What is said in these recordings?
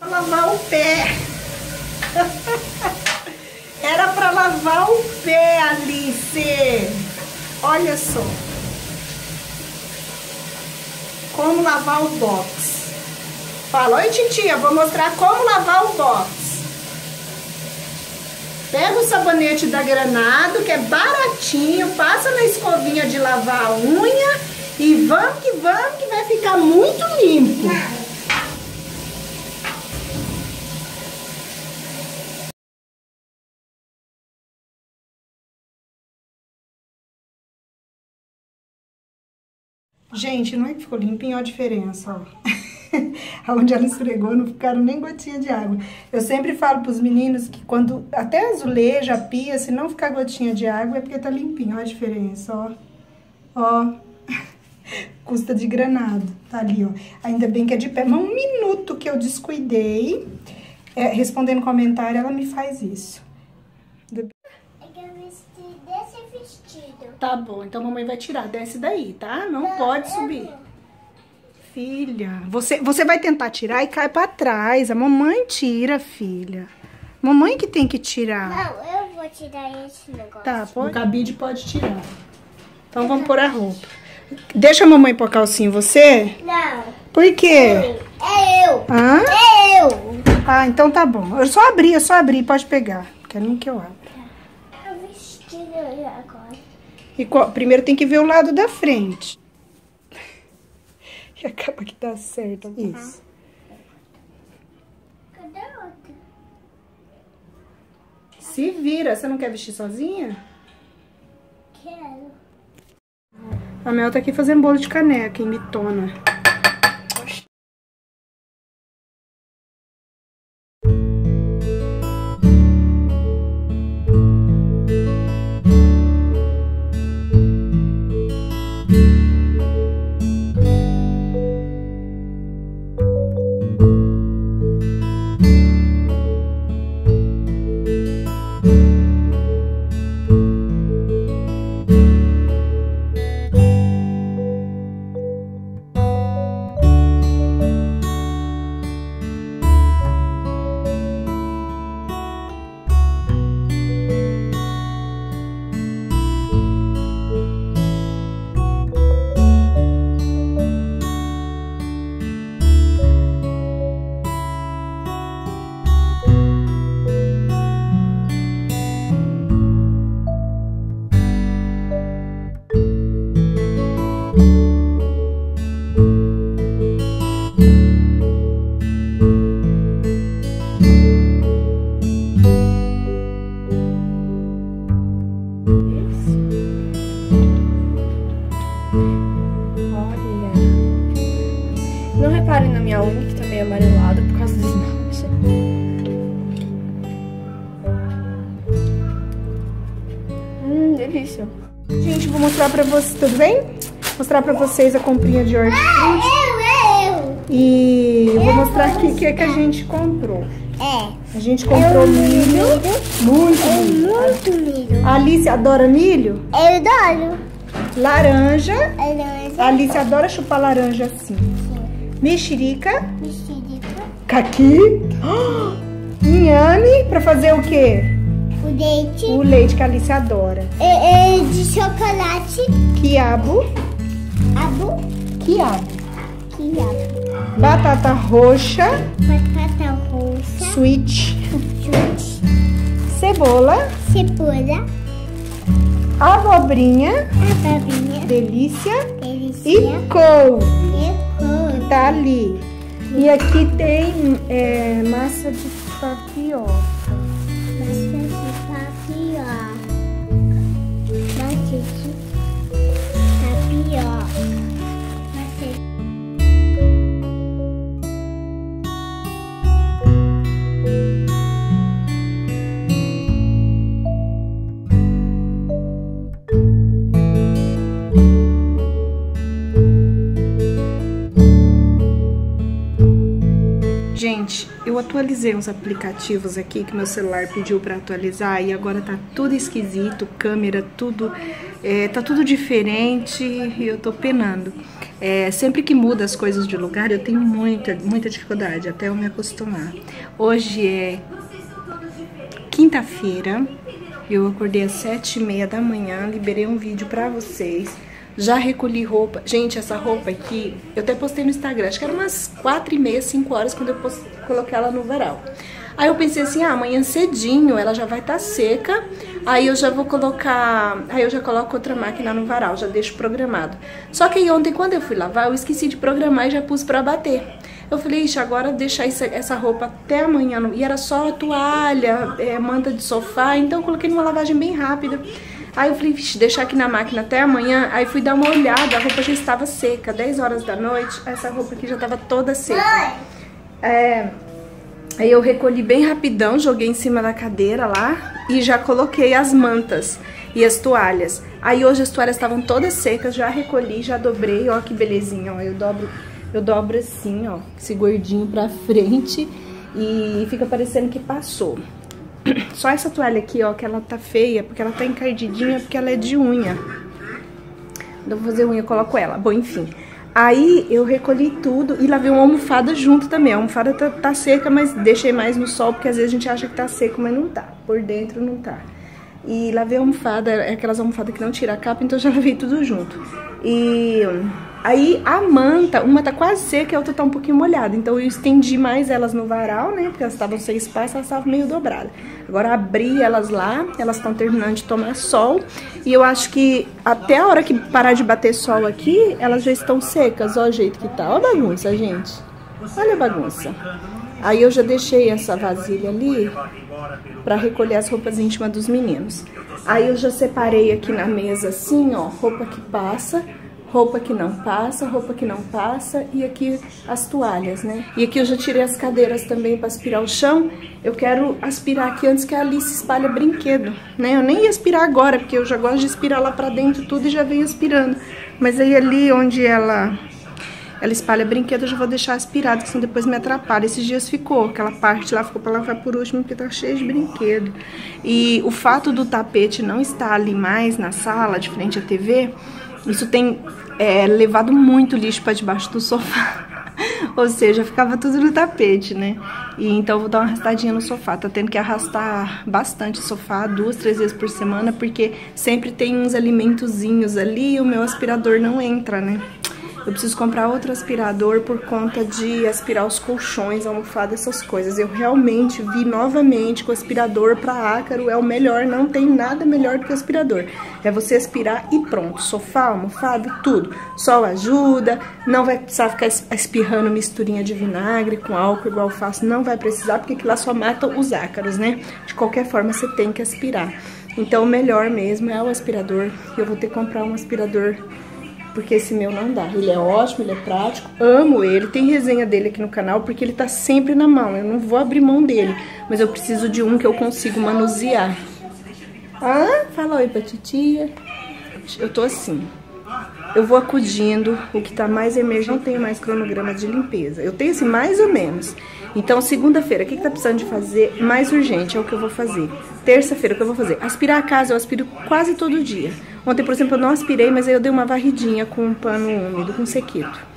Pra lavar o pé. Era pra lavar o pé, Alice. Olha só. Como lavar o box. Fala, oi titia, vou mostrar como lavar o box. Pega o sabonete da Granado, que é baratinho, passa na escovinha de lavar a unha e vamos que vamos, que vai ficar muito limpo. Gente, não é que ficou limpinho, olha a diferença, ó. Onde ela esfregou não ficaram nem gotinha de água. Eu sempre falo pros meninos que quando até azulejo, a pia, se não ficar gotinha de água é porque tá limpinho. Olha a diferença, ó. Ó. Custa de granado. Tá ali, ó. Ainda bem que é de pé. Mas um minuto que eu descuidei, é, respondendo comentário, ela me faz isso. Tá bom, então a mamãe vai tirar. Desce daí, tá? Não, não pode subir. Filha, você, você vai tentar tirar e cai pra trás. A mamãe tira, filha. Mamãe que tem que tirar. Não, eu vou tirar esse negócio. Tá, pode? O cabide pode tirar. Então vamos pôr a roupa. Deixa a mamãe pôr calcinha em você? Não. Por quê? É eu. Hã? É eu. Ah, então tá bom. Eu só abri, eu só abri. Pode pegar. Quer nem que eu abra. Eu vestido agora. E qual, primeiro tem que ver o lado da frente. E acaba que dá certo. Isso. Cadê a outra? Se vira. Você não quer vestir sozinha? Quero. A Mel tá aqui fazendo bolo de caneca, em mostrar pra vocês, tudo bem? Mostrar pra vocês a comprinha de hortifruti. Eu, eu. E eu vou mostrar aqui o que é que a gente comprou. É. A gente comprou milho. Muito milho. Muito milho. A Alice adora milho. Eu adoro. Laranja. Laranja. A Alice adora chupar laranja assim. Mexerica. Mexerica. Caqui. Inhame. Pra fazer o quê? O leite. O leite que a Alice adora. É, é de chocolate. Quiabo. Abu. Quiabo. Quiabo. Batata roxa. Batata roxa. Sweet. Chute. Cebola. Cebola. Abobrinha. Abobrinha. Delícia. Delícia. E couve. E couve. Tá ali. E aqui tem é, massa de tapioca. Atualizei uns aplicativos aqui que meu celular pediu para atualizar e agora tá tudo esquisito, câmera, tudo, é, tá tudo diferente e eu tô penando. É, sempre que muda as coisas de lugar, eu tenho muita, muita dificuldade até eu me acostumar. Hoje é quinta-feira, eu acordei às sete e meia da manhã, liberei um vídeo pra vocês. Já recolhi roupa. Gente, essa roupa aqui, eu até postei no Instagram, acho que era umas quatro e meia, cinco horas quando eu coloquei ela no varal. Aí eu pensei assim, ah, amanhã cedinho ela já vai estar tá seca, aí eu já vou colocar, aí eu já coloco outra máquina no varal, já deixo programado. Só que aí ontem quando eu fui lavar, eu esqueci de programar e já pus pra bater. Eu falei, ixi, agora deixar essa roupa até amanhã. E era só toalha, é, manta de sofá, então eu coloquei numa lavagem bem rápida. Aí eu falei, vixe, deixar aqui na máquina até amanhã. Aí fui dar uma olhada, a roupa já estava seca. 10 horas da noite, essa roupa aqui já estava toda seca. É, aí eu recolhi bem rapidão, joguei em cima da cadeira lá e já coloquei as mantas e as toalhas. Aí hoje as toalhas estavam todas secas, já recolhi, já dobrei, ó que belezinha, ó. Eu dobro, eu dobro assim, ó, esse gordinho pra frente e fica parecendo que passou. Só essa toalha aqui, ó, que ela tá feia, porque ela tá encardidinha, porque ela é de unha. Então vou fazer unha, coloco ela. Bom, enfim. Aí eu recolhi tudo e lavei uma almofada junto também. A almofada tá, tá, seca, mas deixei mais no sol, porque às vezes a gente acha que tá seco, mas não tá. Por dentro não tá. E lavei a almofada, é aquelas almofadas que não tira a capa, então já lavei tudo junto. E Aí a manta, uma tá quase seca e a outra tá um pouquinho molhada. Então eu estendi mais elas no varal, né? Porque elas estavam sem espaço, elas estavam meio dobradas. Agora abri elas lá, elas estão terminando de tomar sol. E eu acho que até a hora que parar de bater sol aqui, elas já estão secas. Olha o jeito que tá. Olha a bagunça, gente. Olha a bagunça. Aí eu já deixei essa vasilha ali pra recolher as roupas íntimas dos meninos. Aí eu já separei aqui na mesa assim, ó, roupa que passa roupa que não passa, roupa que não passa e aqui as toalhas, né? E aqui eu já tirei as cadeiras também para aspirar o chão. Eu quero aspirar aqui antes que a Alice espalhe brinquedo, né? Eu nem ia aspirar agora, porque eu já gosto de aspirar lá para dentro tudo e já venho aspirando. Mas aí ali onde ela ela espalha brinquedo, eu já vou deixar aspirado, que senão depois me atrapalha. Esses dias ficou, aquela parte lá ficou para lavar por último, porque tá cheio de brinquedo. E o fato do tapete não estar ali mais na sala, de frente à TV, isso tem é, levado muito lixo para debaixo do sofá. Ou seja, ficava tudo no tapete, né? E então eu vou dar uma arrastadinha no sofá. Tá tendo que arrastar bastante o sofá, duas, três vezes por semana, porque sempre tem uns alimentozinhos ali e o meu aspirador não entra, né? Eu preciso comprar outro aspirador por conta de aspirar os colchões, almofada, essas coisas. Eu realmente vi novamente que o aspirador para ácaro é o melhor, não tem nada melhor do que o aspirador. É você aspirar e pronto, sofá, almofada, tudo. Sol ajuda, não vai precisar ficar espirrando misturinha de vinagre com álcool igual eu faço, não vai precisar, porque aquilo lá só mata os ácaros, né? De qualquer forma, você tem que aspirar. Então, o melhor mesmo é o aspirador. Eu vou ter que comprar um aspirador porque esse meu não dá. Ele é ótimo, ele é prático, amo ele. Tem resenha dele aqui no canal porque ele tá sempre na mão. Eu não vou abrir mão dele, mas eu preciso de um que eu consigo manusear. Ah, fala oi pra titia. Eu tô assim. Eu vou acudindo, o que tá mais emergente, não tenho mais cronograma de limpeza. Eu tenho assim, mais ou menos. Então, segunda-feira, o que, que tá precisando de fazer mais urgente? É o que eu vou fazer. Terça-feira, o que eu vou fazer? Aspirar a casa, eu aspiro quase todo dia. Ontem, por exemplo, eu não aspirei, mas aí eu dei uma varridinha com um pano úmido, com sequito.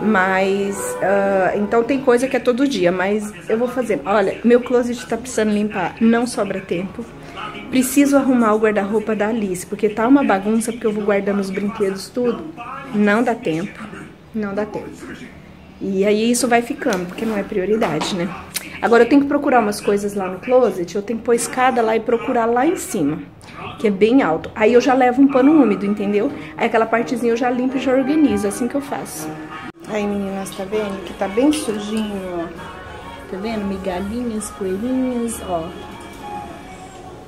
Mas, uh, então tem coisa que é todo dia, mas eu vou fazer. Olha, meu closet tá precisando limpar, não sobra tempo. Preciso arrumar o guarda-roupa da Alice, porque tá uma bagunça, porque eu vou guardando os brinquedos tudo. Não dá tempo, não dá tempo. E aí isso vai ficando, porque não é prioridade, né? Agora eu tenho que procurar umas coisas lá no closet, eu tenho que pôr escada lá e procurar lá em cima, que é bem alto. Aí eu já levo um pano úmido, entendeu? Aí aquela partezinha eu já limpo e já organizo, é assim que eu faço. Aí meninas, tá vendo que tá bem sujinho, ó. Tá vendo? Migalhinhas, poeirinhas, ó.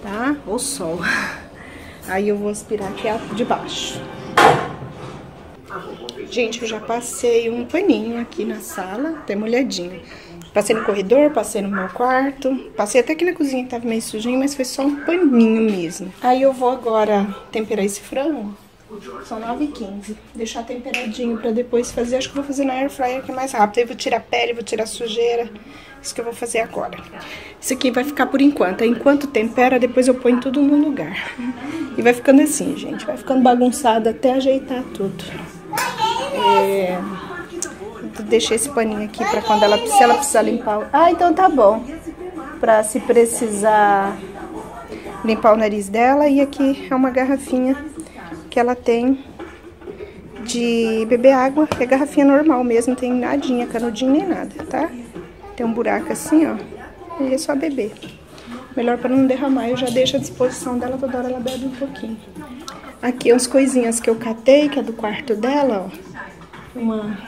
Tá? O sol. Aí eu vou aspirar aqui de baixo. Gente, eu já passei um paninho aqui na sala, até molhadinho. Passei no corredor, passei no meu quarto, passei até aqui na cozinha que tava meio sujinho, mas foi só um paninho mesmo. Aí eu vou agora temperar esse frango. São 9h15. Deixar temperadinho pra depois fazer. Acho que vou fazer na air fryer que é mais rápido. Aí vou tirar a pele, vou tirar a sujeira. Isso que eu vou fazer agora. Isso aqui vai ficar por enquanto. Enquanto tempera, depois eu ponho tudo no lugar. E vai ficando assim, gente. Vai ficando bagunçado até ajeitar tudo. É, deixei esse paninho aqui pra quando ela, se ela precisar limpar. Ah, então tá bom. Pra se precisar limpar o nariz dela. E aqui é uma garrafinha que ela tem de beber água. É garrafinha normal mesmo, tem nadinha, canudinho nem nada, tá? Tem um buraco assim, ó. E é só beber. Melhor pra não derramar. Eu já deixo à disposição dela, toda hora ela bebe um pouquinho. Aqui umas coisinhas que eu catei, que é do quarto dela, ó. Uma...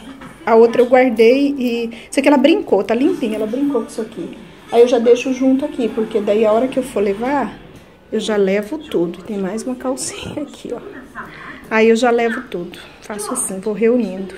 A outra eu guardei e... Isso aqui ela brincou, tá limpinha, ela brincou com isso aqui. Aí eu já deixo junto aqui, porque daí a hora que eu for levar, eu já levo tudo. Tem mais uma calcinha aqui, ó. Aí eu já levo tudo. Faço assim, vou reunindo.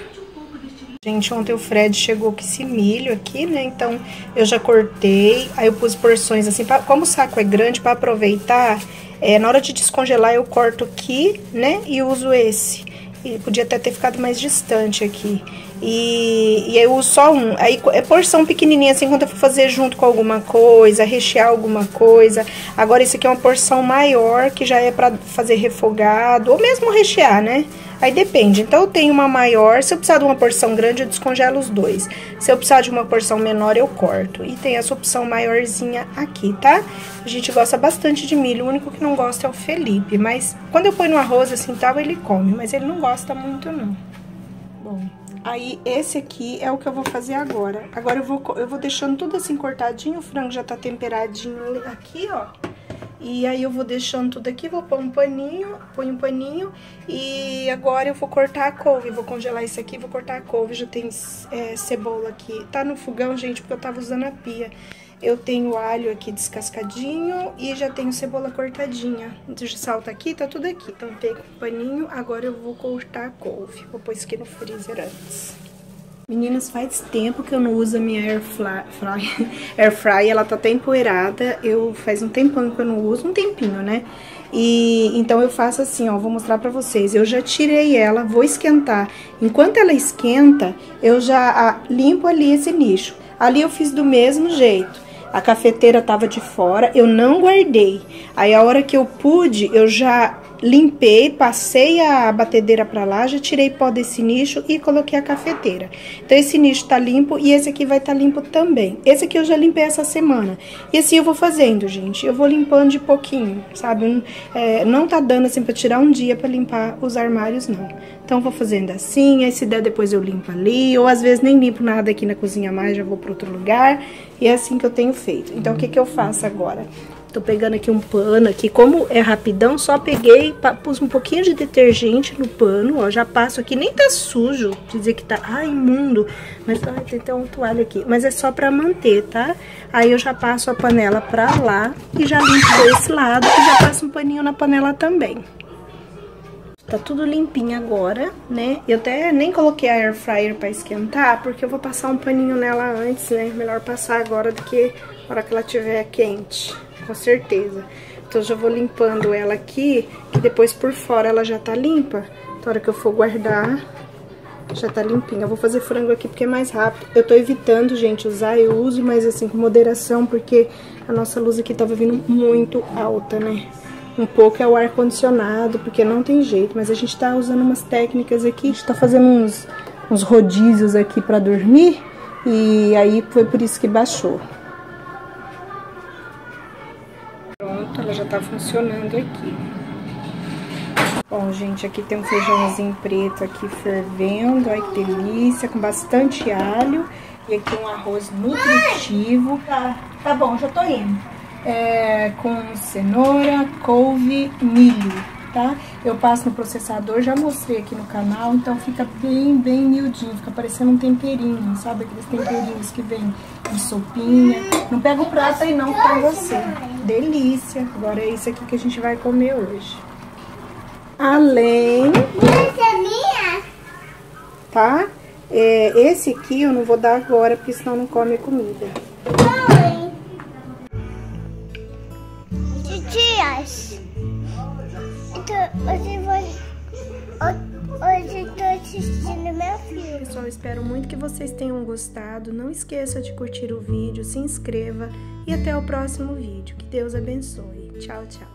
Gente, ontem o Fred chegou com esse milho aqui, né? Então eu já cortei, aí eu pus porções assim, pra, como o saco é grande para aproveitar, é, na hora de descongelar eu corto aqui, né? E uso esse. E podia até ter ficado mais distante aqui. E, e eu uso só um. Aí é porção pequenininha assim, quando eu for fazer junto com alguma coisa, rechear alguma coisa. Agora esse aqui é uma porção maior, que já é para fazer refogado, ou mesmo rechear, né? Aí depende. Então eu tenho uma maior, se eu precisar de uma porção grande, eu descongelo os dois. Se eu precisar de uma porção menor, eu corto. E tem essa opção maiorzinha aqui, tá? A gente gosta bastante de milho, o único que não gosta é o Felipe. Mas quando eu ponho no arroz assim tal, ele come, mas ele não gosta muito não. Bom, aí esse aqui é o que eu vou fazer agora. Agora eu vou, eu vou deixando tudo assim cortadinho, o frango já tá temperadinho aqui, ó. E aí eu vou deixando tudo aqui, vou pôr um paninho, põe um paninho e agora eu vou cortar a couve, vou congelar isso aqui, vou cortar a couve, já tem é, cebola aqui. Tá no fogão, gente, porque eu tava usando a pia. Eu tenho alho aqui descascadinho e já tenho cebola cortadinha. O sal tá aqui, tá tudo aqui. Então tem um paninho, agora eu vou cortar a couve. Vou pôr isso aqui no freezer antes. Meninas, faz tempo que eu não uso a minha air fry, air fry, ela tá até empoeirada, eu faz um tempão que eu não uso, um tempinho, né? E então eu faço assim, ó, vou mostrar pra vocês. Eu já tirei ela, vou esquentar. Enquanto ela esquenta, eu já ah, limpo ali esse nicho. Ali eu fiz do mesmo jeito. A cafeteira tava de fora, eu não guardei. Aí a hora que eu pude, eu já limpei, passei a batedeira pra lá, já tirei pó desse nicho e coloquei a cafeteira. Então esse nicho tá limpo e esse aqui vai estar tá limpo também. Esse aqui eu já limpei essa semana. E assim eu vou fazendo, gente. Eu vou limpando de pouquinho, sabe? É, não tá dando assim pra tirar um dia pra limpar os armários, não. Então vou fazendo assim, aí se der depois eu limpo ali, ou às vezes nem limpo nada aqui na cozinha mais, já vou para outro lugar. E é assim que eu tenho feito. Então o que que eu faço agora? Tô pegando aqui um pano aqui, como é rapidão, só peguei, pus um pouquinho de detergente no pano, ó, já passo aqui, nem tá sujo, dizer que tá, ah, imundo, mas ai, tem até um toalha aqui, mas é só pra manter, tá? Aí eu já passo a panela pra lá e já limpo desse lado e já passo um paninho na panela também. Tá tudo limpinho agora, né? Eu até nem coloquei a air fryer pra esquentar, porque eu vou passar um paninho nela antes, né? Melhor passar agora do que na hora que ela tiver quente, com certeza. Então já vou limpando ela aqui, que depois por fora ela já tá limpa. Então a hora que eu for guardar, já tá limpinha. Eu vou fazer frango aqui porque é mais rápido. Eu tô evitando, gente, usar, eu uso, mas assim, com moderação, porque a nossa luz aqui tava vindo muito alta, né? Um pouco é o ar-condicionado, porque não tem jeito. Mas a gente tá usando umas técnicas aqui. A gente tá fazendo uns, uns rodízios aqui pra dormir. E aí foi por isso que baixou. Já tá funcionando aqui. Bom, gente, aqui tem um feijãozinho preto aqui fervendo. Ai, que delícia, com bastante alho. E aqui um arroz nutritivo. Tá, tá bom, já tô indo. É, com cenoura, couve, milho, tá? Eu passo no processador, já mostrei aqui no canal, então fica bem, bem miudinho, fica parecendo um temperinho, sabe? Aqueles temperinhos que vem de sopinha. Não pega o prato aí não pra você. Delícia! Agora é isso aqui que a gente vai comer hoje. Além... Essa é minha? Tá? É, esse aqui eu não vou dar agora, porque senão não come comida. Mãe. Hoje vou... Hoje estou assistindo meu filme. Pessoal, espero muito que vocês tenham gostado. Não esqueça de curtir o vídeo, se inscreva e até o próximo vídeo. Que Deus abençoe. Tchau, tchau.